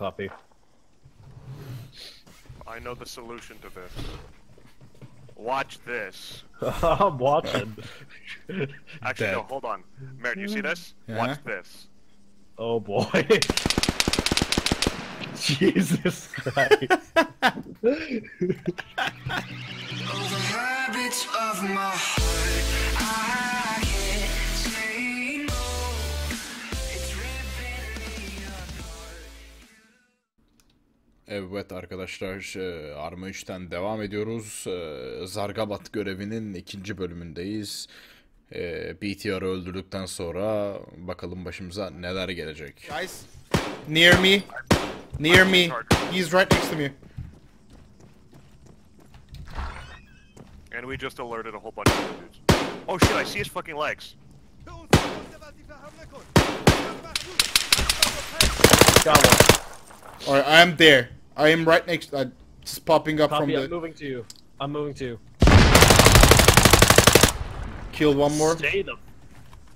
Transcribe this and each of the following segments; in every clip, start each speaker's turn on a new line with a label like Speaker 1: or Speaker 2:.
Speaker 1: Copy.
Speaker 2: I know the solution to this. Watch this.
Speaker 1: I'm watching.
Speaker 2: Actually, no, hold on. Merritt, you see this?
Speaker 3: Yeah.
Speaker 2: Watch this.
Speaker 1: oh boy. Jesus Christ.
Speaker 3: Evet arkadaşlar e, Arma 3'ten devam ediyoruz. E, Zargabat görevinin ikinci bölümündeyiz. E, BTR'ı öldürdükten sonra bakalım başımıza neler gelecek. Guys, near me. Near me. He's right next to me.
Speaker 2: And we just alerted a whole bunch of dudes. Oh shit, I see his fucking legs.
Speaker 1: Got one.
Speaker 3: Alright, I am there. I am right next. Uh, just popping up from
Speaker 1: Copy, I'm
Speaker 3: the.
Speaker 1: moving to you. I'm moving to you.
Speaker 3: Kill one more.
Speaker 1: Stay the...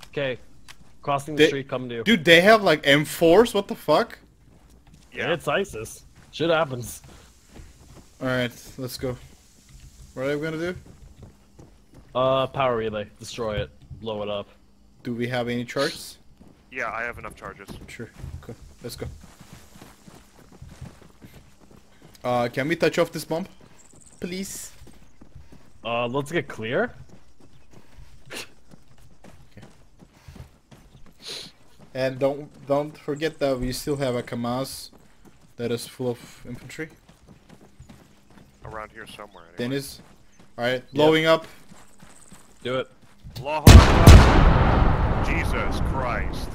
Speaker 1: Okay. Crossing the
Speaker 3: They-
Speaker 1: street, coming to you.
Speaker 3: Dude, they have like M4s. What the fuck?
Speaker 1: Yeah.
Speaker 2: Yeah.
Speaker 1: It's ISIS. Shit happens.
Speaker 3: Alright, let's go. What are we gonna do?
Speaker 1: Uh, power relay. Destroy it. Blow it up.
Speaker 3: Do we have any charts?
Speaker 2: Yeah, I have enough charges.
Speaker 3: Sure. Go. Let's go. Uh, can we touch off this bomb? Please.
Speaker 1: Uh, let's get clear.
Speaker 3: And don't don't forget that we still have a Kamaz that is full of infantry.
Speaker 2: Around here somewhere. Anyway.
Speaker 3: Dennis. Alright, blowing up.
Speaker 1: Do it.
Speaker 2: Jesus Christ.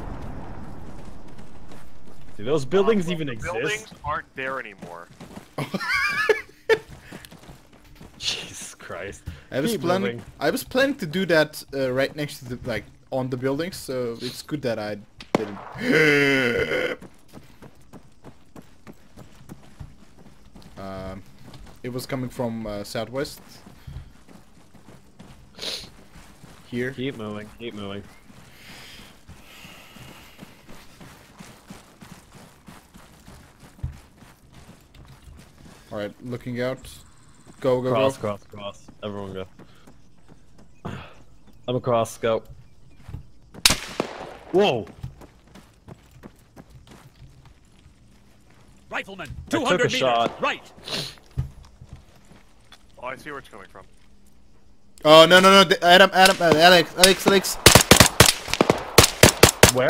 Speaker 1: Do those buildings
Speaker 2: Well,
Speaker 1: even
Speaker 2: the
Speaker 1: exist?
Speaker 2: Buildings aren't there anymore.
Speaker 1: Jesus Christ.
Speaker 3: I was
Speaker 1: Keep
Speaker 3: planning
Speaker 1: moving.
Speaker 3: I was planning to do that uh, right next to the like on the building, so it's good that I didn't. um, it was coming from uh, southwest. Here.
Speaker 1: Keep moving. Keep moving.
Speaker 3: Alright, looking out. Go, go,
Speaker 1: Cross,
Speaker 3: go.
Speaker 1: cross, cross. Cross. Everyone go. I'm across. Go. Whoa!
Speaker 4: Rifleman,
Speaker 1: took a
Speaker 4: 200 meters,
Speaker 1: shot.
Speaker 4: right.
Speaker 2: Oh, I see where it's coming from.
Speaker 3: Oh, no, no, no. Adam, Adam, uh, Alex, Alex, Alex.
Speaker 1: Where?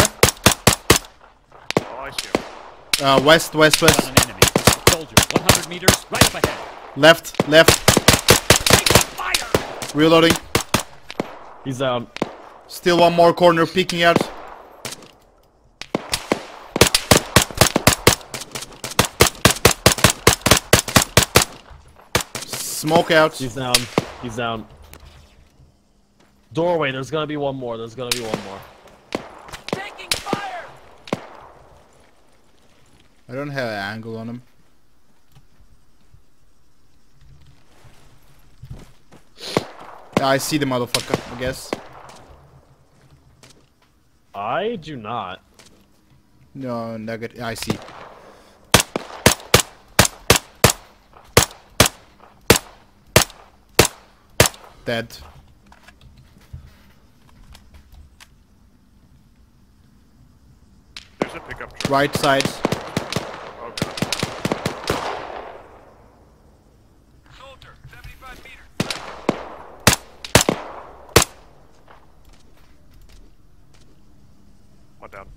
Speaker 2: Oh, I see him.
Speaker 3: Uh, west, west, west.
Speaker 4: An enemy. Soldier, 100 meters, right up ahead.
Speaker 3: Left, left.
Speaker 4: Taking fire!
Speaker 3: Reloading.
Speaker 1: He's down.
Speaker 3: Still one more corner peeking out. Smoke out.
Speaker 1: He's down. He's down. Doorway. There's gonna be one more. There's gonna be one more.
Speaker 4: Taking fire!
Speaker 3: I don't have an angle on him. I see the motherfucker, I guess.
Speaker 1: I do not.
Speaker 3: No, nugget. I see. Dead.
Speaker 2: There's a pickup truck.
Speaker 3: Right side.
Speaker 2: Oh god.
Speaker 4: Soldier, 75 meters.
Speaker 2: One down.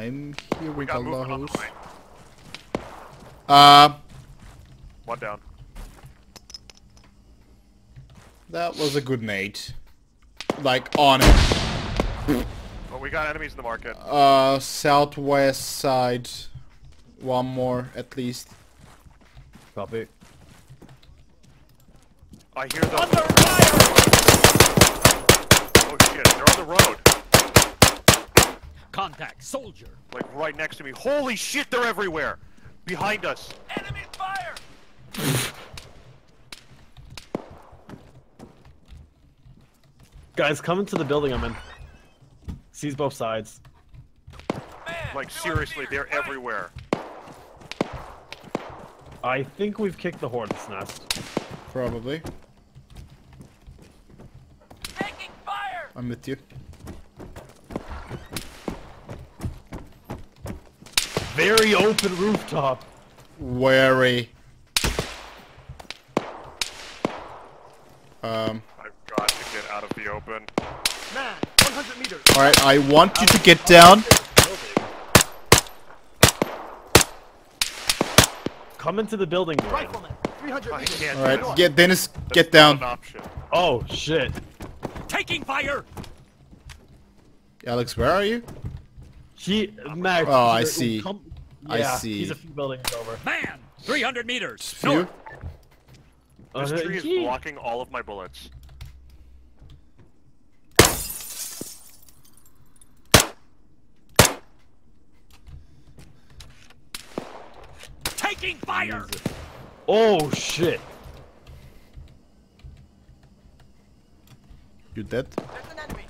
Speaker 3: I'm here
Speaker 2: We
Speaker 3: with
Speaker 2: got movement on the
Speaker 3: Allahos.
Speaker 2: way.
Speaker 3: Uh,
Speaker 2: One down.
Speaker 3: that was a good nade. Like on it.
Speaker 2: Oh, we got enemies in the market.
Speaker 3: Uh, southwest side. One more at least.
Speaker 1: Copy.
Speaker 2: I hear them.
Speaker 4: Under fire!
Speaker 2: Oh shit, they're on the road.
Speaker 4: Contact, soldier.
Speaker 2: Like right next to me. Holy shit, they're everywhere. Behind us.
Speaker 4: Enemy fire!
Speaker 1: Guys, come into the building I'm in. Sees both sides.
Speaker 4: Man
Speaker 2: Like seriously, they're everywhere.
Speaker 1: I think we've kicked the hornet's nest.
Speaker 3: Probably.
Speaker 4: Taking fire!
Speaker 3: I'm with you.
Speaker 1: Very open rooftop.
Speaker 3: Wary. Um.
Speaker 2: I've got to get out of the open.
Speaker 4: Man, 100 meters.
Speaker 3: All right. I want you to get down.
Speaker 1: Come into the building, Brian.
Speaker 4: Rifleman, 300 meters.
Speaker 2: can't.
Speaker 3: All
Speaker 2: do
Speaker 3: right.
Speaker 2: it.
Speaker 3: Get Dennis. Get down.
Speaker 1: Oh shit.
Speaker 4: Taking fire!
Speaker 3: Alex, where are you?
Speaker 1: He Max.
Speaker 3: Oh, I see.
Speaker 1: Come,
Speaker 3: I see.
Speaker 1: He's a few buildings over.
Speaker 4: Man, 300 meters.
Speaker 3: Few.
Speaker 4: North.
Speaker 2: This
Speaker 1: Uh,
Speaker 2: tree is
Speaker 1: gee.
Speaker 2: blocking all of my bullets.
Speaker 4: Taking fire!
Speaker 1: Oh shit.
Speaker 3: You dead?
Speaker 4: There's an enemy.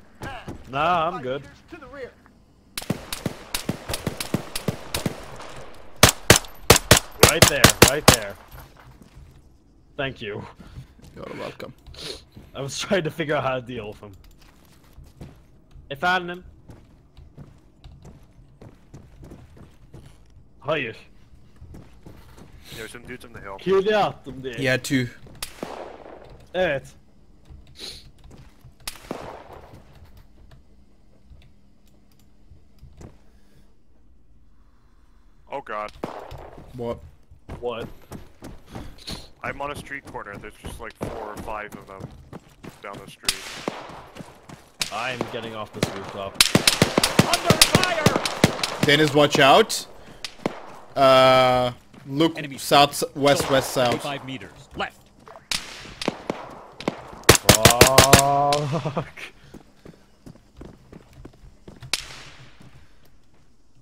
Speaker 1: Nah, I'm good.
Speaker 4: To the rear.
Speaker 1: Right there, right there. Thank you.
Speaker 3: You're welcome.
Speaker 1: I was trying to figure out how to deal with him. I found him. Hayır.
Speaker 2: There's some dudes on the hill.
Speaker 1: Kirli attım diye.
Speaker 3: Yeah, two.
Speaker 1: Evet.
Speaker 2: Oh god.
Speaker 3: What?
Speaker 1: What?
Speaker 2: I'm on a street corner. There's just like four or five of them down the street.
Speaker 1: I'm getting off this rooftop.
Speaker 4: Under fire!
Speaker 3: Dennis, watch out. Uh, look
Speaker 4: Enemy
Speaker 3: south, west, west, south.
Speaker 4: Five meters. Left.
Speaker 1: Fuck.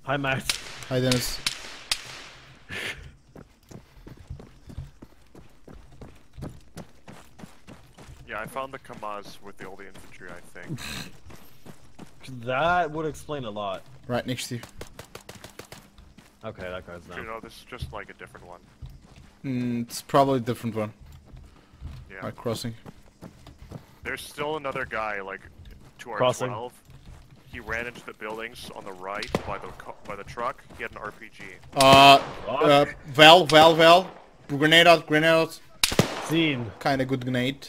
Speaker 1: Hi, Max.
Speaker 3: Hi, Dennis.
Speaker 2: I found the Kamaz with the old infantry, I think.
Speaker 1: That would explain a lot.
Speaker 3: Right next to you.
Speaker 1: Okay, that guy's
Speaker 2: not.
Speaker 1: you
Speaker 2: know, this is just like a different one.
Speaker 3: Mm, it's probably a different one.
Speaker 2: Yeah.
Speaker 3: Right, crossing.
Speaker 2: There's still another guy, like, to our
Speaker 1: Crossing.
Speaker 2: 12. He ran into the buildings on the right by the by the truck. He had an RPG.
Speaker 3: Uh,
Speaker 1: Fuck.
Speaker 3: uh, Val, Val, Val. Grenade out, grenade out.
Speaker 1: Scene.
Speaker 3: Kinda good grenade.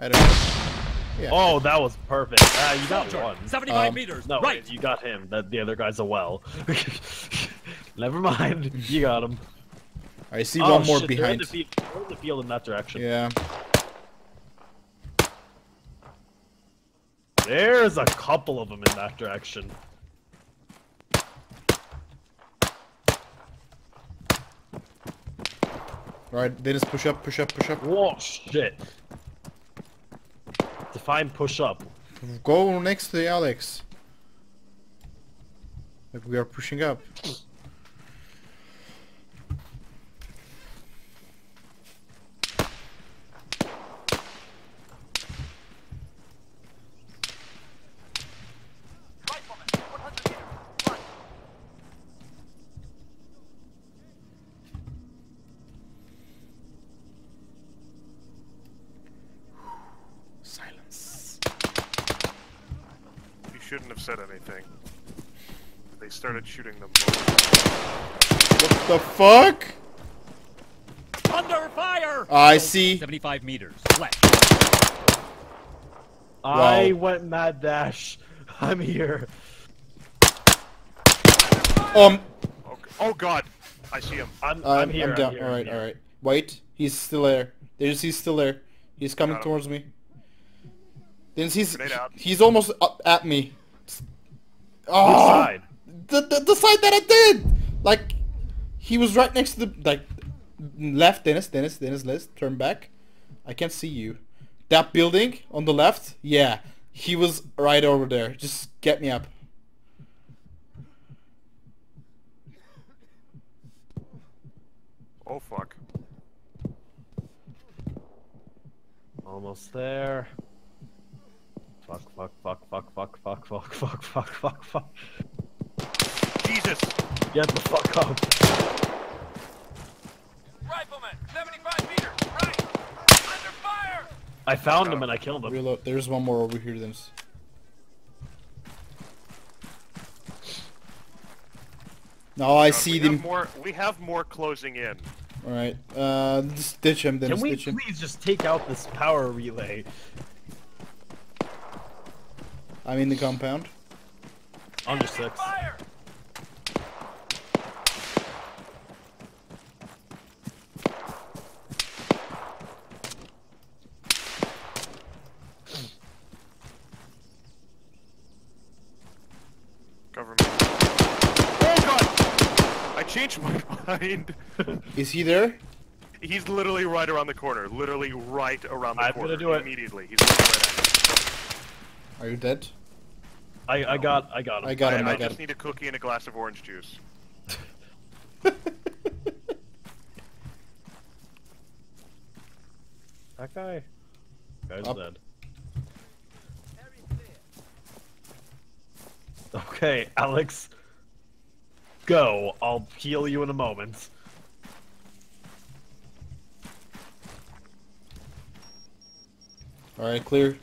Speaker 3: I don't know. Yeah.
Speaker 1: Oh, that was perfect. Ah, you got
Speaker 4: Soldier,
Speaker 1: one.
Speaker 4: 75
Speaker 3: Um,
Speaker 4: meters.
Speaker 1: No,
Speaker 4: right.
Speaker 1: wait, you got him. That the other guy's a well. Never mind. You got him.
Speaker 3: I see
Speaker 1: oh,
Speaker 3: one more
Speaker 1: shit, they're in
Speaker 3: behind.
Speaker 1: the field- they're in the field in that direction.
Speaker 3: Yeah.
Speaker 1: There's a couple of them in that direction.
Speaker 3: Right, Dennis, push up, push up, push up.
Speaker 1: Whoa, shit. Define push up.
Speaker 3: Go next to the Alex. Like we are pushing up.
Speaker 4: Rifleman, 100 meters. Front.
Speaker 3: Silence.
Speaker 2: He shouldn't have said anything. They started shooting them.
Speaker 3: What the fuck?
Speaker 4: Under fire!
Speaker 3: Ah, I see.
Speaker 4: 75 meters. Left.
Speaker 1: I
Speaker 3: Wow.
Speaker 1: went mad dash. I'm here.
Speaker 3: Um,
Speaker 2: Oh, oh god! I see him.
Speaker 1: I'm, uh,
Speaker 3: I'm,
Speaker 1: I'm here.
Speaker 3: I'm down. All right, all right. Wait, he's still there. There's he's still there. He's coming towards me. Then he's he's almost up at me.
Speaker 1: Which
Speaker 3: Oh,
Speaker 1: side?
Speaker 3: The, the the side that I did. Like he was right next to the like left. Dennis, Dennis, Dennis. Let's turn back. I can't see you. That building on the left. Yeah, he was right over there. Just get me up.
Speaker 2: Oh fuck.
Speaker 1: Almost there. Fuck, fuck, fuck, fuck, fuck, fuck, fuck, fuck, fuck, fuck, fuck.
Speaker 2: Jesus
Speaker 1: Get the fuck up.
Speaker 4: Rifleman, 75 meters, right. Under fire.
Speaker 1: I found him and I killed him.
Speaker 3: Reload. There's one more over here, Dennis. No, I
Speaker 2: Uh,
Speaker 3: see them.
Speaker 2: More, we have more closing in.
Speaker 3: Alright. Uh, stitch him, Dennis.
Speaker 1: Can we
Speaker 3: him.
Speaker 1: please just take out this power relay?
Speaker 3: I'm in the compound.
Speaker 1: Under six.
Speaker 4: Fire.
Speaker 2: Government. Oh god! I changed my mind.
Speaker 3: Is he there?
Speaker 2: He's literally right around the corner. Literally right around the
Speaker 1: I'm
Speaker 2: corner.
Speaker 1: gonna do it.
Speaker 2: Immediately. He's looking right at
Speaker 3: Are you dead?
Speaker 1: I, I got I got him.
Speaker 3: I got him.
Speaker 2: I,
Speaker 3: I
Speaker 2: I
Speaker 3: got
Speaker 2: just
Speaker 3: him.
Speaker 2: need a cookie and a glass of orange juice.
Speaker 1: That guy. Guy's
Speaker 3: Up.
Speaker 1: dead. Okay, Alex. Go. I'll heal you in a moment.
Speaker 3: Alright, clear.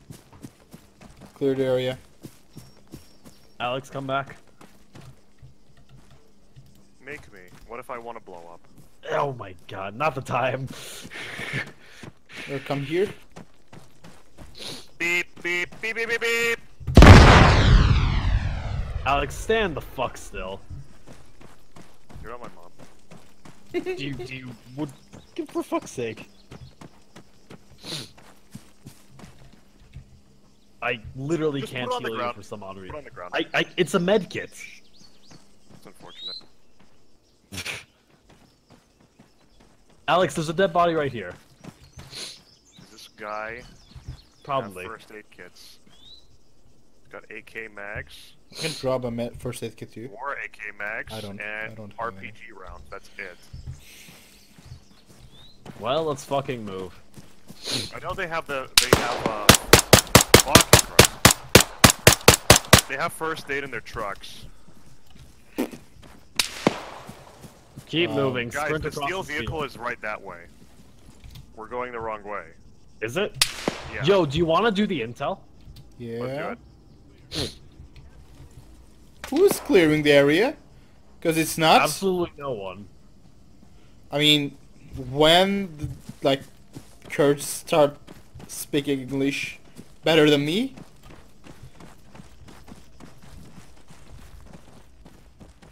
Speaker 3: Clear the area.
Speaker 1: Alex, come back.
Speaker 2: Make me. What if I want to blow up?
Speaker 1: Oh my god, not the time.
Speaker 3: Or come here.
Speaker 2: Beep, beep, beep, beep, beep, beep.
Speaker 1: Alex, stand the fuck still.
Speaker 2: You're not my mom.
Speaker 1: Do you, do you, would, for fuck's sake. I literally
Speaker 2: Just
Speaker 1: can't
Speaker 2: put it on the
Speaker 1: heal you for some odd reason.
Speaker 2: on the ground.
Speaker 1: I, I, it's a med kit.
Speaker 2: It's unfortunate.
Speaker 1: Alex, there's a dead body right here.
Speaker 2: This guy
Speaker 1: Probably.
Speaker 2: first aid kits? He's got AK mags,
Speaker 3: I can drop a med first aid kit to you.
Speaker 2: more AK mags,
Speaker 3: I don't- I don't.
Speaker 2: RPG rounds. That's it.
Speaker 1: Well, let's fucking move.
Speaker 2: I know they have the they have uh walking trucks. They have first aid in their trucks.
Speaker 1: Keep
Speaker 3: Um,
Speaker 1: moving.
Speaker 2: Guys,
Speaker 1: Sprint
Speaker 2: the steal
Speaker 1: the field.
Speaker 2: vehicle is right that way. We're going the wrong way.
Speaker 1: Is it?
Speaker 2: Yeah.
Speaker 1: Yo, do you want to do the intel?
Speaker 3: Yeah. Hmm.
Speaker 2: Let's do it.
Speaker 3: Who's clearing the area? Because it's not.
Speaker 1: Absolutely no one.
Speaker 3: I mean, when the, like Kurds start speaking English better than me,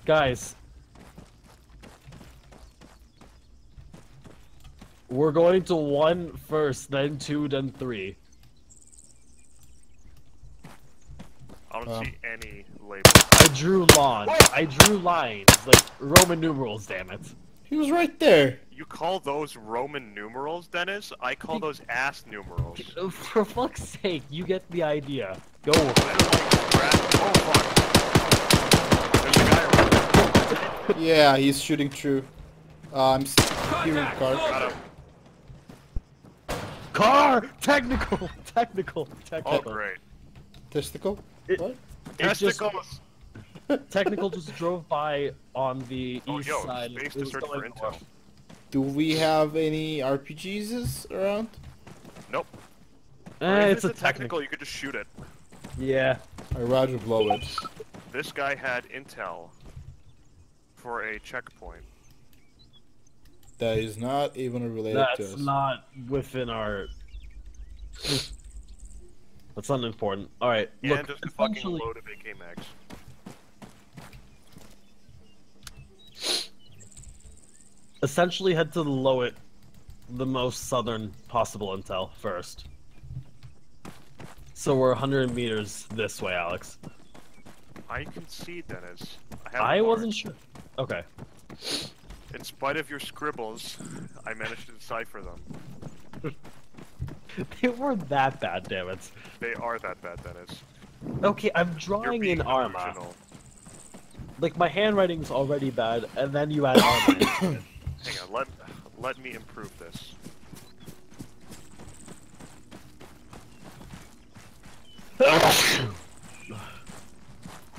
Speaker 1: Guys. We're going to one first, then two, then three.
Speaker 2: I don't
Speaker 3: Um.
Speaker 2: see any label.
Speaker 1: I drew lines. I drew lines. Like Roman numerals, damn it.
Speaker 3: he was right there.
Speaker 2: You call those Roman numerals, Dennis? I call those ass numerals.
Speaker 1: For fuck's sake, you get the idea. Go.
Speaker 2: Literally. Oh fuck. There's a guy around.
Speaker 3: Yeah, he's shooting through. Uh, I'm hearing the car.
Speaker 2: Got.
Speaker 1: Car! Technical! Technical!
Speaker 2: Oh
Speaker 1: Technical.
Speaker 2: great.
Speaker 3: Testicle?
Speaker 1: It-
Speaker 3: what?
Speaker 1: It just,
Speaker 2: Testicles.
Speaker 1: technical just drove by on the
Speaker 2: Oh
Speaker 1: east
Speaker 2: yo,
Speaker 1: side.
Speaker 2: space to search for intel.
Speaker 1: north.
Speaker 3: Do we have any RPGs around?
Speaker 2: Nope.
Speaker 1: Eh,
Speaker 2: if
Speaker 1: it's a
Speaker 2: technical,
Speaker 1: technical.
Speaker 2: you could just shoot it.
Speaker 1: Yeah.
Speaker 3: I'd rather blow it.
Speaker 2: This guy had intel for a checkpoint.
Speaker 3: That is not even related to us.
Speaker 1: That's
Speaker 3: us.
Speaker 1: not within our. That's unimportant. All right. Look,
Speaker 2: and just a fucking
Speaker 1: essentially,
Speaker 2: load of AK mags.
Speaker 1: essentially head to the lowest, the most southern possible intel first. So we're 100 meters this way, Alex.
Speaker 2: I can see Dennis. I,
Speaker 1: I wasn't sure. Okay.
Speaker 2: In spite of your scribbles, I managed to decipher them.
Speaker 1: They weren't that bad, damn it.
Speaker 2: They are that bad, Dennis.
Speaker 1: Okay, I'm drawing in Arma.
Speaker 2: delusional.
Speaker 1: Like my handwriting's already bad, and then you add Arma.
Speaker 2: Hang on, let let me improve this.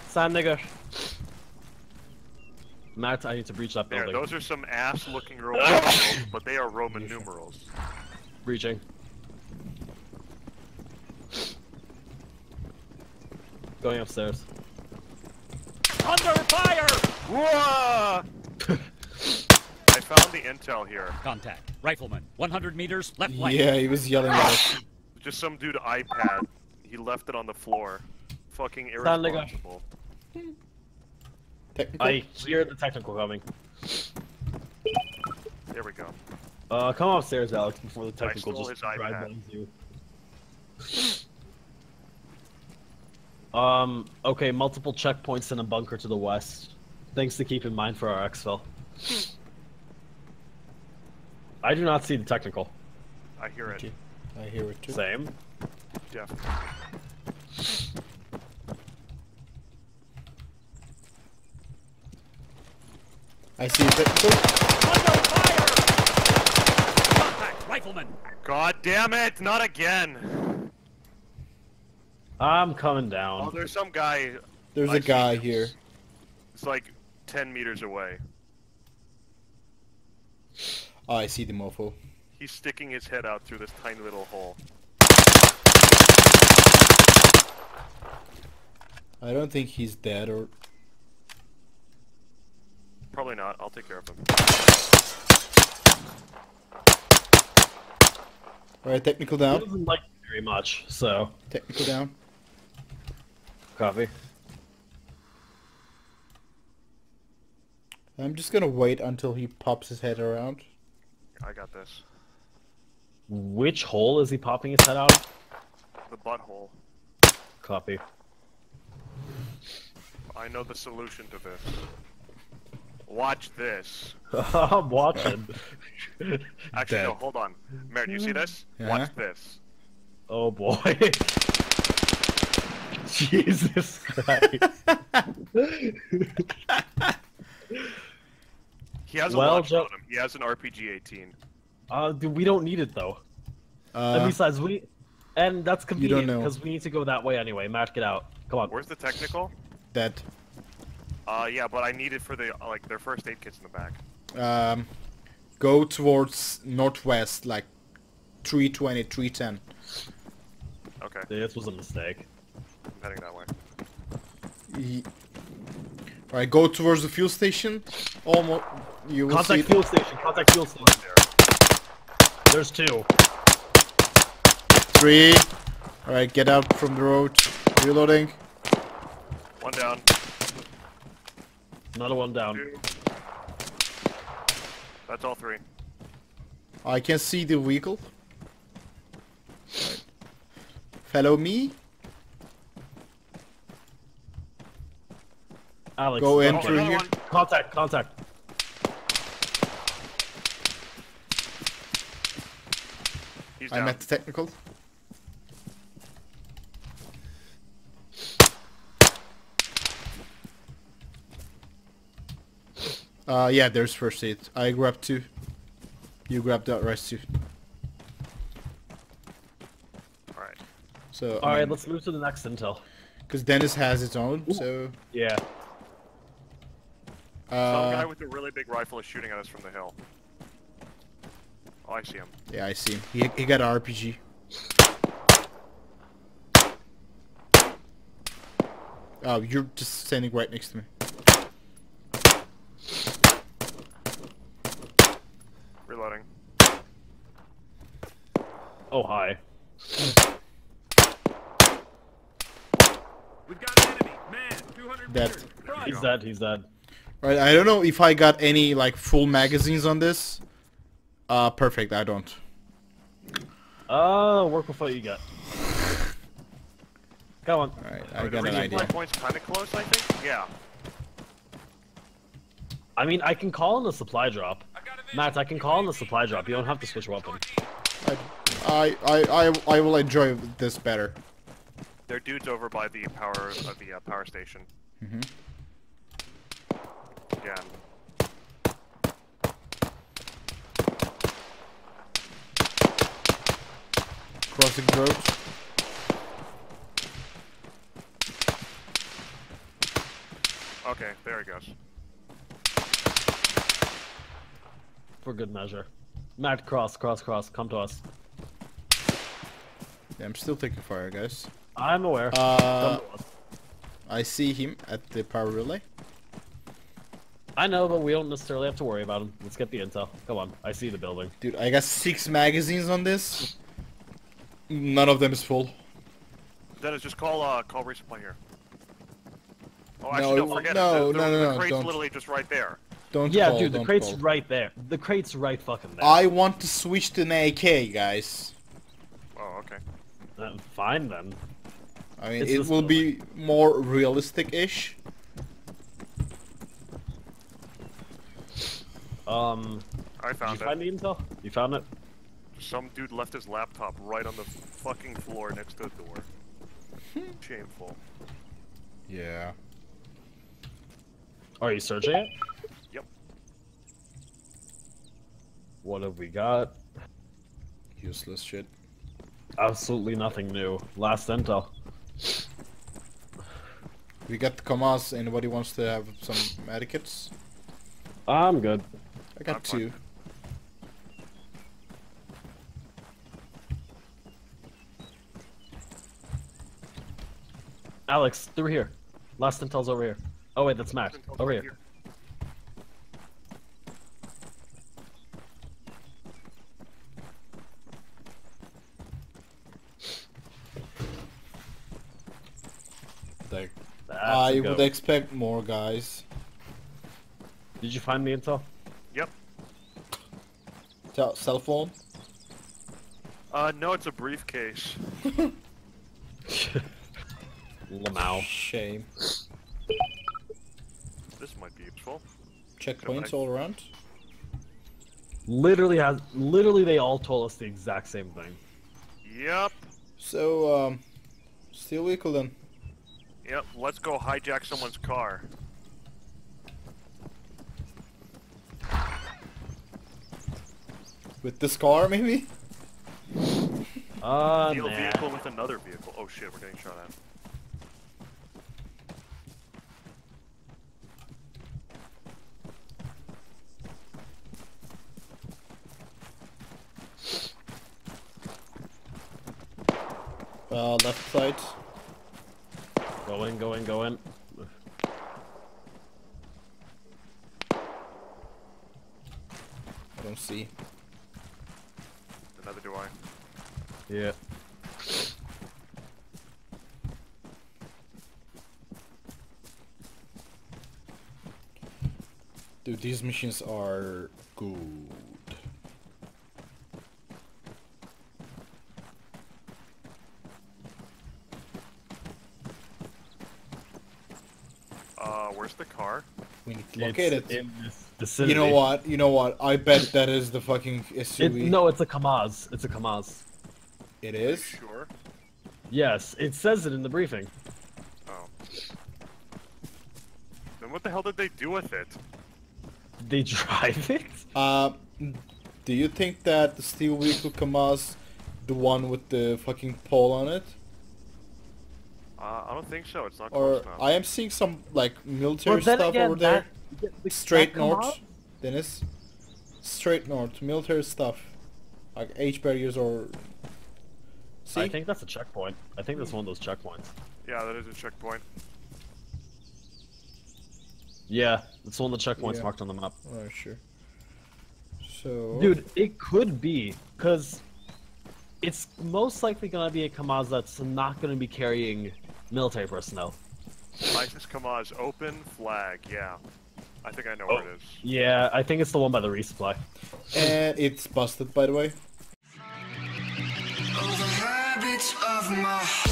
Speaker 1: Sand nigger. Matt, I need to breach that
Speaker 2: There,
Speaker 1: building.
Speaker 2: those are some ass-looking Roman numerals, but they are Roman numerals.
Speaker 1: Breaching. Going upstairs.
Speaker 4: Under fire!
Speaker 2: Whoa! I found the intel here.
Speaker 4: Contact. Rifleman. 100 meters, left flank.
Speaker 3: Yeah, he was yelling at us.
Speaker 2: Just some dude iPad. He left it on the floor. Fucking
Speaker 1: Sound
Speaker 2: irresponsible.
Speaker 3: Technical.
Speaker 1: I hear the technical coming.
Speaker 2: There we go.
Speaker 1: Uh, come upstairs, Alex, before the technical just
Speaker 2: his
Speaker 1: drive you. Um, okay, multiple checkpoints and a bunker to the west. Things to keep in mind for our exfil. I do not see the technical.
Speaker 2: I hear it.
Speaker 3: Okay. I hear it too.
Speaker 1: Same.
Speaker 2: Definitely.
Speaker 3: I see technical.
Speaker 4: Under fire! Contact. Rifleman.
Speaker 2: God damn it! Not again!
Speaker 1: I'm coming down.
Speaker 2: Oh, there's some guy.
Speaker 3: There's
Speaker 2: I
Speaker 3: a guy
Speaker 2: him.
Speaker 3: here.
Speaker 2: It's like 10 meters away.
Speaker 3: Oh, I see the mofo.
Speaker 2: He's sticking his head out through this tiny little hole.
Speaker 3: I don't think he's dead or.
Speaker 2: Probably not. I'll take care of him.
Speaker 3: Alright, technical
Speaker 1: He
Speaker 3: down.
Speaker 1: doesn't like me very much, so
Speaker 3: Technical down.
Speaker 1: Copy.
Speaker 3: I'm just gonna wait until he pops his head around.
Speaker 2: I got this.
Speaker 1: Which hole is he popping his head out? of?
Speaker 2: The butthole.
Speaker 1: Copy.
Speaker 2: I know the solution to this. Watch this.
Speaker 1: I'm watching.
Speaker 2: Actually, no, hold on. Merritt, you see hmm. this?
Speaker 3: Yeah.
Speaker 2: Watch this.
Speaker 1: oh boy. Jesus Christ.
Speaker 2: He has a
Speaker 1: Well,
Speaker 2: launch
Speaker 1: Joe-
Speaker 2: on him. He has an RPG-18.
Speaker 1: Uh, dude, we don't need it though. and
Speaker 3: Uh,
Speaker 1: besides, we, and that's convenient because we need to go that way anyway. Matt, get out. Come on.
Speaker 2: Where's the technical?
Speaker 3: dead.
Speaker 2: Uh, yeah, but I need it for the like their first aid kits in the back.
Speaker 3: Um, go towards northwest, like 320, 310.
Speaker 2: Okay,
Speaker 1: This was a mistake.
Speaker 2: I'm heading that way.
Speaker 3: Ye- Alright, go towards the fuel station. Almost. You will see.
Speaker 1: Contact fuel station. Contact fuel station. There's two.
Speaker 3: Three. Alright, get out from the road. Reloading.
Speaker 2: One down.
Speaker 1: Another one down.
Speaker 2: Two. That's all three.
Speaker 3: I can see the vehicle. Right. Follow me.
Speaker 1: Alex.
Speaker 3: Go in
Speaker 1: contact.
Speaker 3: through here.
Speaker 1: Contact. Contact.
Speaker 2: He's I
Speaker 3: met the technical. Uh, yeah, there's first aid. I grabbed two. You grabbed the rest too.
Speaker 2: All right.
Speaker 3: So,
Speaker 1: All right, let's move to the next intel.
Speaker 3: Because Dennis has his own, so...
Speaker 1: Yeah.
Speaker 2: Some guy
Speaker 3: Uh,
Speaker 2: with a really big rifle is shooting at us from the hill. Oh, I see him.
Speaker 3: yeah, I see him. He, he got an RPG. Oh, you're just standing right next to me.
Speaker 2: Reloading.
Speaker 1: Oh hi.
Speaker 4: We've got an enemy. Man, 200
Speaker 3: Dead.
Speaker 4: meters. Front.
Speaker 1: He's dead. He's dead.
Speaker 3: Alright, I don't know if I got any, like, full magazines on this. Uh, perfect, I don't.
Speaker 1: Uh, work with what you got. Come on.
Speaker 3: Alright, I got an
Speaker 2: resupply
Speaker 3: idea.
Speaker 2: point's kind of close, I think. Yeah.
Speaker 1: I mean, I can call in the supply drop.
Speaker 4: I've got a vision.
Speaker 1: Matt, I can call in the supply drop. You don't have to switch weapon.
Speaker 3: I, I, I, I will enjoy this better.
Speaker 2: There are dudes over by the power of the uh, power station.
Speaker 3: Mhm.
Speaker 2: Again.
Speaker 3: Crossing the road.
Speaker 2: Okay, there he goes.
Speaker 1: for good measure. Matt, cross, cross, cross. Come to us.
Speaker 3: Yeah, I'm still taking fire, guys.
Speaker 1: I'm aware.
Speaker 3: Uh,
Speaker 1: Come to us.
Speaker 3: I see him at the power relay.
Speaker 1: I know, but we don't necessarily have to worry about him. Let's get the intel. Come on. I see the building.
Speaker 3: Dude, I got six magazines on this. None of them is full.
Speaker 2: Dennis, just call uh call resupply here. Oh,
Speaker 3: No,
Speaker 2: actually, no, forget
Speaker 3: no,
Speaker 2: it. The,
Speaker 3: no,
Speaker 2: the,
Speaker 3: no,
Speaker 2: the
Speaker 3: no,
Speaker 2: crate's
Speaker 3: don't.
Speaker 2: literally just right there.
Speaker 3: Don't
Speaker 1: Yeah,
Speaker 3: call,
Speaker 1: dude, the crate's
Speaker 3: call.
Speaker 1: right there. The crate's right fucking there.
Speaker 3: I want to switch to an AK, guys.
Speaker 2: Oh, okay.
Speaker 1: Uh, fine then.
Speaker 3: I mean,
Speaker 1: It's
Speaker 3: it
Speaker 1: this
Speaker 3: will be more realistic-ish.
Speaker 1: Um,
Speaker 2: I
Speaker 1: did you
Speaker 2: found
Speaker 1: find
Speaker 2: it.
Speaker 1: the intel? You found it?
Speaker 2: Some dude left his laptop right on the fucking floor next to the door. Shameful.
Speaker 3: Yeah.
Speaker 1: Are you searching it?
Speaker 2: Yep.
Speaker 1: What have we got?
Speaker 3: Useless shit.
Speaker 1: Absolutely nothing new. Last intel.
Speaker 3: We got the Kamaz. Anybody wants to have some medikits?
Speaker 1: I'm good.
Speaker 3: I got
Speaker 2: I'm fine.
Speaker 3: two.
Speaker 1: Alex, through here. Last intel's over here. Oh wait, that's Matt. Over
Speaker 2: right
Speaker 1: here.
Speaker 3: Like,
Speaker 1: That's
Speaker 3: I
Speaker 1: a
Speaker 3: would expect more, guys.
Speaker 1: Did you find the intel?
Speaker 2: Yep.
Speaker 3: Cell phone?
Speaker 2: Uh, no, it's a briefcase.
Speaker 1: Lamau.
Speaker 3: Shame.
Speaker 2: This might be useful.
Speaker 3: Checkpoints all around.
Speaker 1: Literally has. Literally, they all told us the exact same thing.
Speaker 2: Yep.
Speaker 3: So, um, steal vehicle then.
Speaker 2: Yep. Let's go hijack someone's car.
Speaker 3: With this car, maybe?
Speaker 1: Uh,
Speaker 2: Deal
Speaker 1: nah.
Speaker 2: vehicle with another vehicle. Oh shit, we're getting shot at.
Speaker 3: Uh, left side.
Speaker 1: Go in, go in, go in.
Speaker 3: I don't see.
Speaker 2: Another do I.
Speaker 1: Yeah.
Speaker 3: Dude, these machines are good.
Speaker 2: Uh, where's the car?
Speaker 3: We need to
Speaker 1: It's
Speaker 3: locate it.
Speaker 1: in this
Speaker 3: You know what? You know what? I bet that is the fucking
Speaker 1: It,
Speaker 3: SUV.
Speaker 1: no, it's a Kamaz. It's a Kamaz.
Speaker 3: It
Speaker 2: Are you. Sure.
Speaker 1: Yes, it says it in the briefing.
Speaker 2: Oh. Then what the hell did they do with it?
Speaker 1: They drive it?
Speaker 3: Uh, do you think that the steal vehicle Kamaz, the one with the fucking pole on it,
Speaker 2: Uh, I don't think so. It's not
Speaker 3: or
Speaker 2: close enough.
Speaker 3: I am seeing some like military
Speaker 1: Well,
Speaker 3: stuff
Speaker 1: again,
Speaker 3: over there.
Speaker 1: the-
Speaker 3: Straight north,
Speaker 1: Kamaz?
Speaker 3: Dennis. Straight north, military stuff, like H barriers or. See,
Speaker 1: I think that's a checkpoint. I think that's one of those checkpoints.
Speaker 2: Yeah, that is a checkpoint.
Speaker 1: Yeah, it's one of the checkpoints
Speaker 3: Yeah.
Speaker 1: marked on the map.
Speaker 3: Oh, sure. So,
Speaker 1: Dude, it could be, because it's most likely gonna be a Kamaz that's not gonna be carrying military personnel.
Speaker 2: ISIS Kamaz open flag. Yeah. I think I know where oh, it is.
Speaker 1: Yeah, I think it's the one by the resupply.
Speaker 3: and it's busted by the way.
Speaker 5: Of my